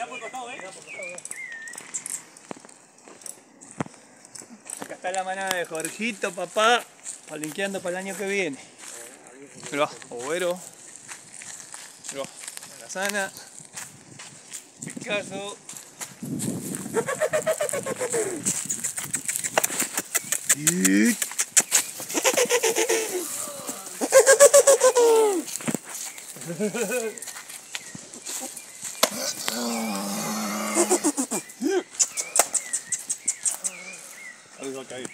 Mirá por el costado, eh. Acá está la manada de Jorgito, papá, palinqueando para el año que viene. Mirá, Oguero. Mirá, la sana. Picasso. Y... あれだけあげて。